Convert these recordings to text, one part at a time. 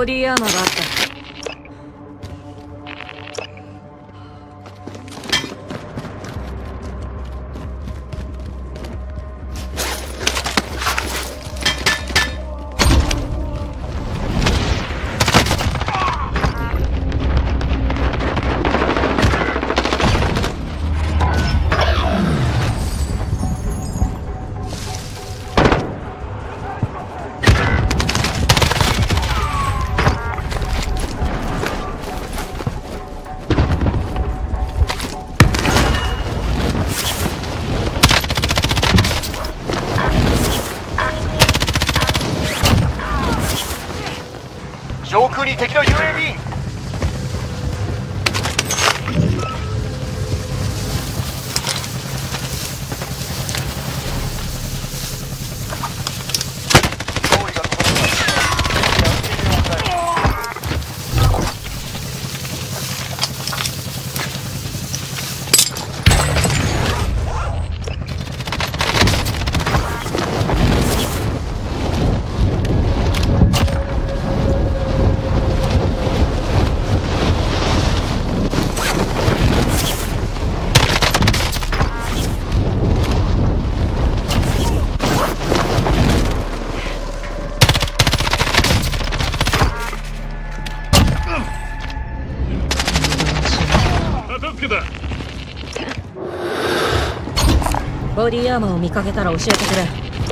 ボディアーマーがあった。上空に敵の UAV リーアーマーを見かけたら教えてくれ。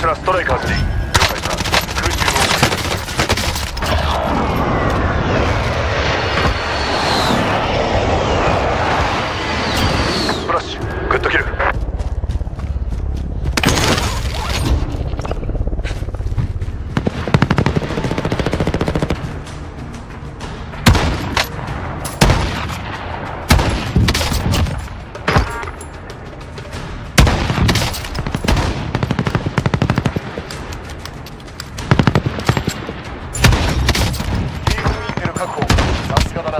したこちらストライカーズに確保。さすがだな。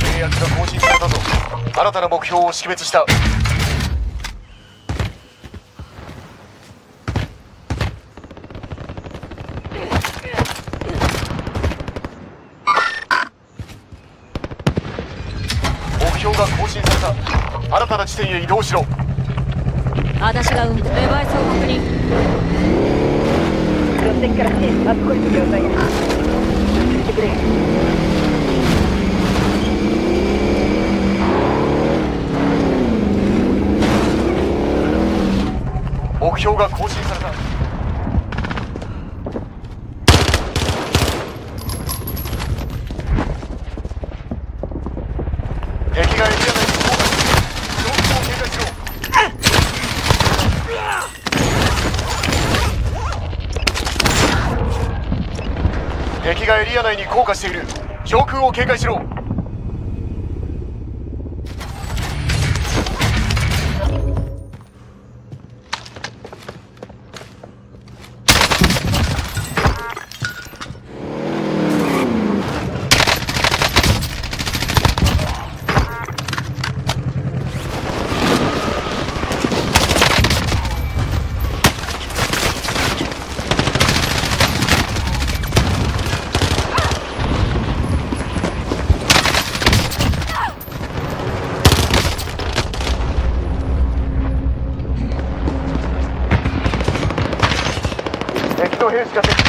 契約が更新されたぞ。新たな目標を識別した目標が更新された新たな地点へ移動しろ。私が運デバイスを確認。路線から来てあっこいの状態や聞い。てくれ目標が更新された。敵がエリア内に降下する上空を警戒しろ敵がエリア内に降下している。上空を警戒しろ。兵士が接近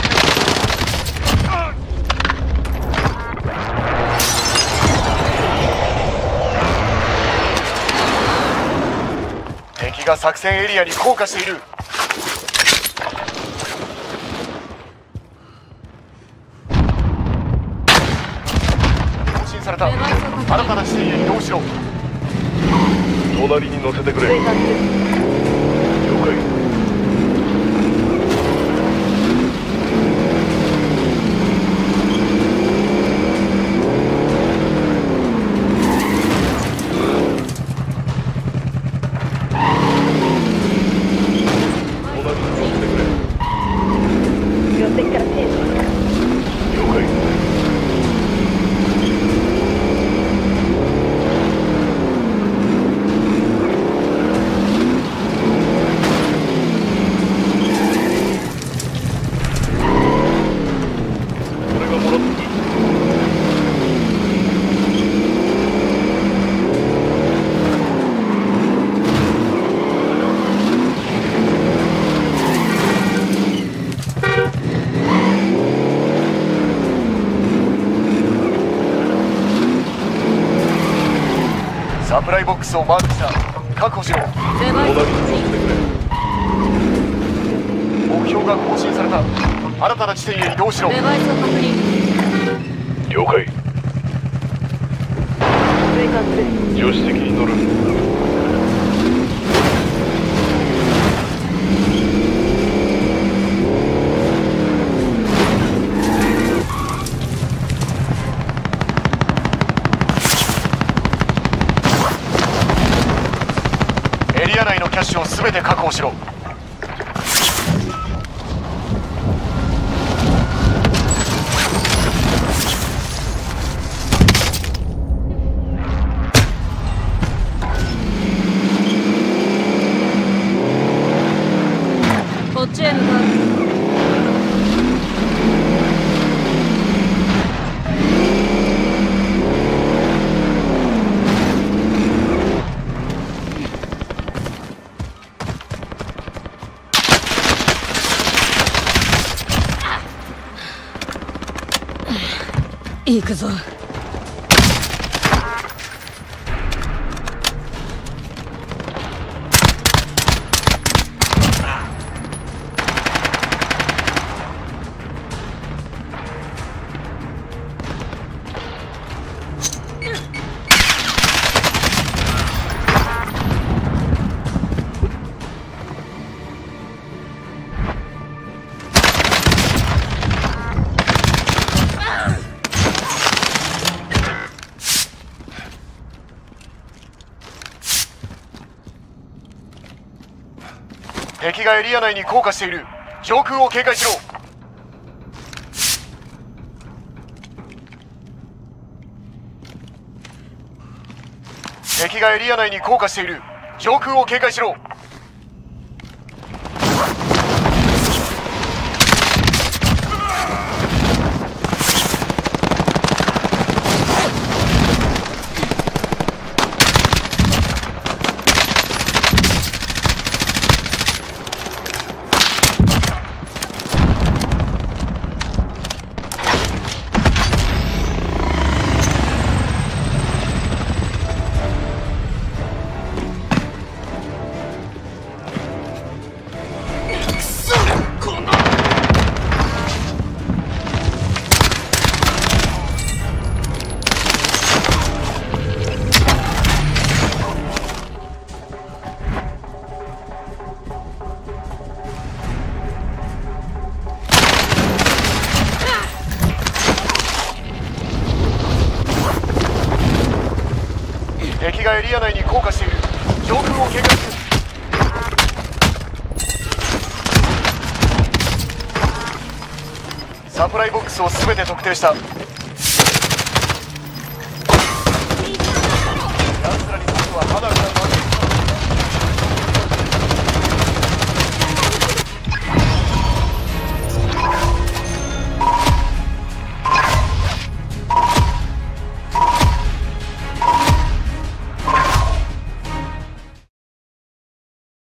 敵が作戦エリアに降下している。更新された。新たな地点へ移動しろ。隣に乗せてくれ追加する了解隣に乗せてくれ寄ってから停止了解俺がもらってくるサプライボックスをマークした。確保しろ。にくれ目標が更新された。新たな地点へ移動しろ。デバイスを確認了解。追加する助手席に乗るリア内のキャッシュを全て確保しろ。行くぞ。敵がエリア内に降下している。上空を警戒しろ。敵がエリア内に降下している。上空を警戒しろ。がエリア内に降下している。上空を警戒するサプライボックスを全て特定した。